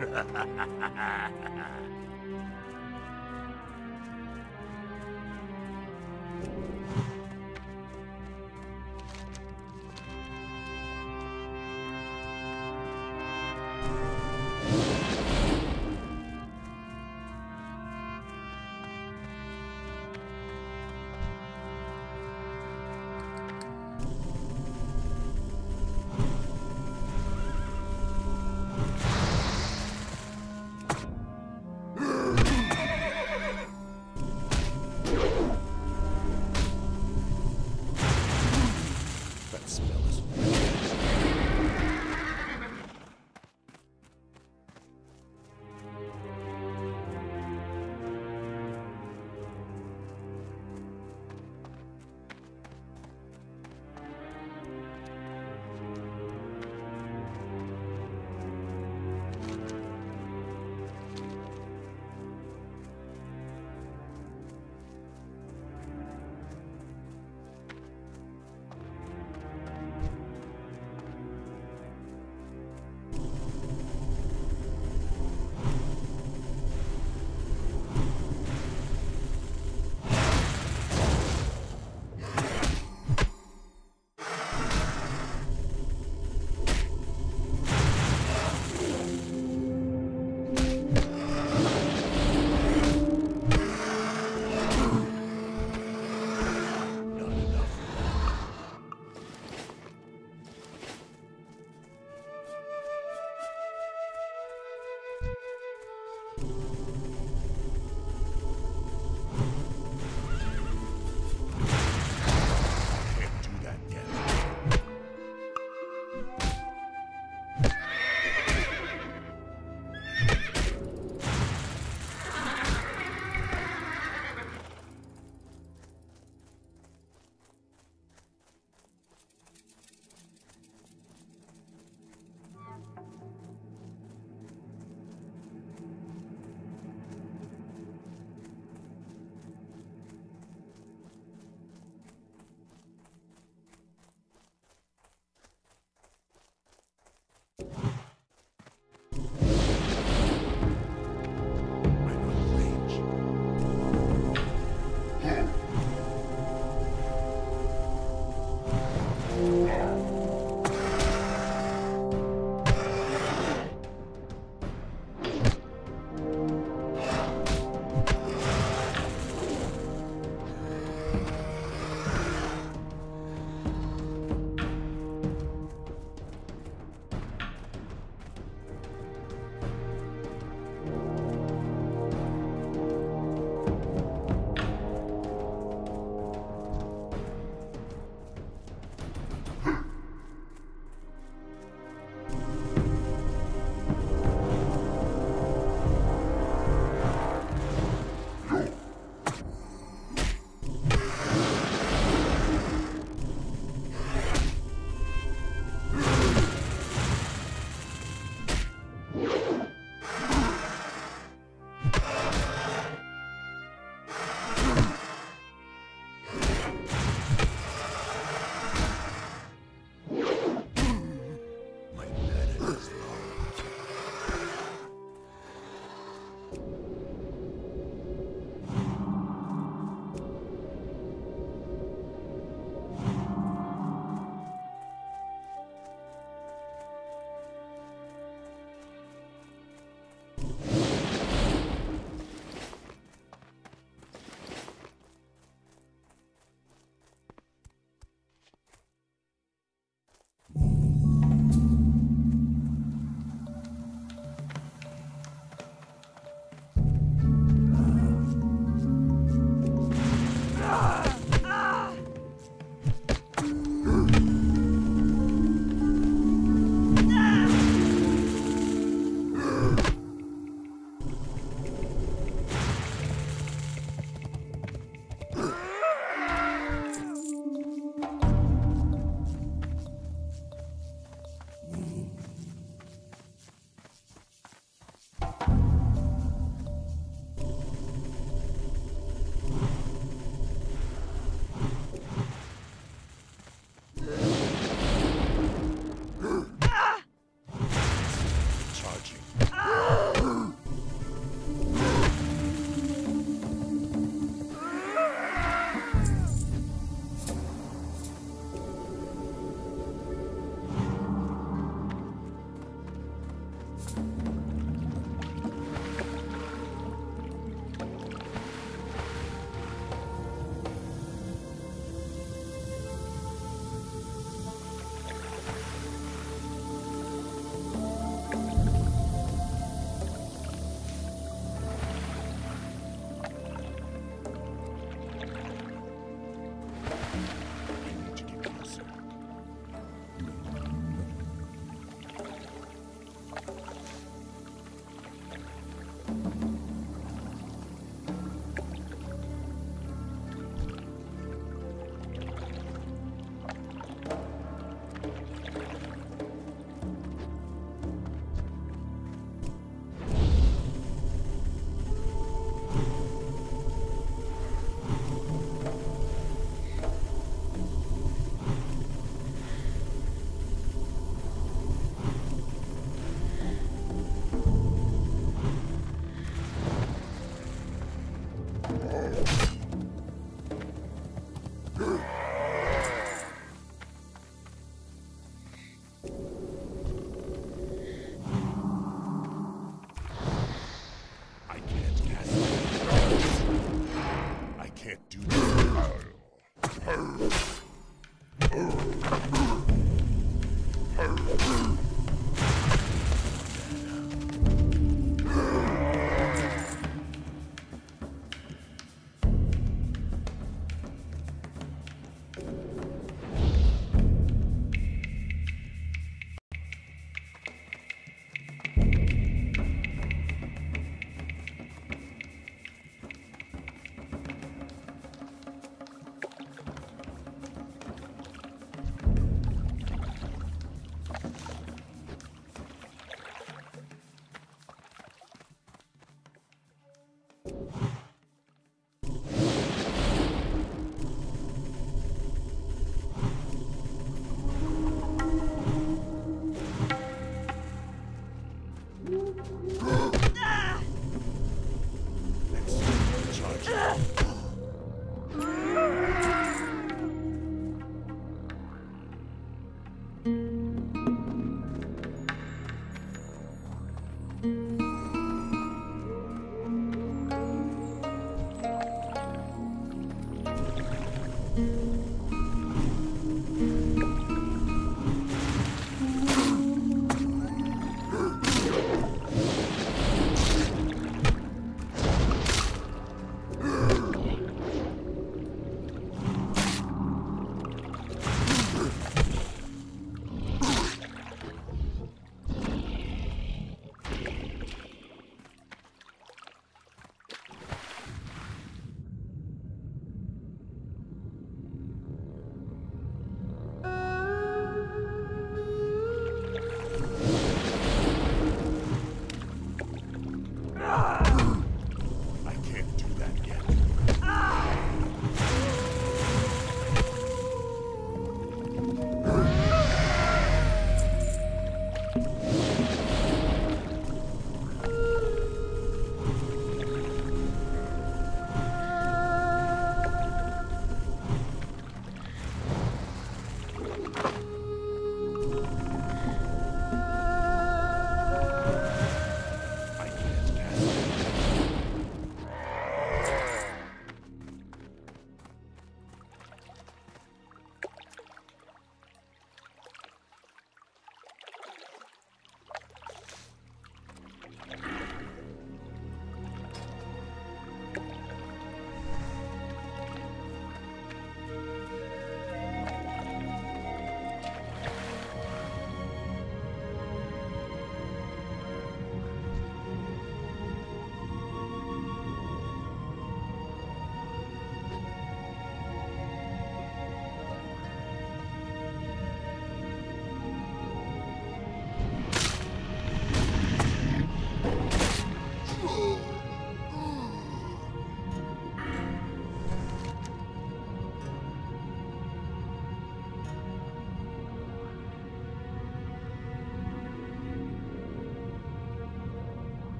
Ha ha ha ha ha ha!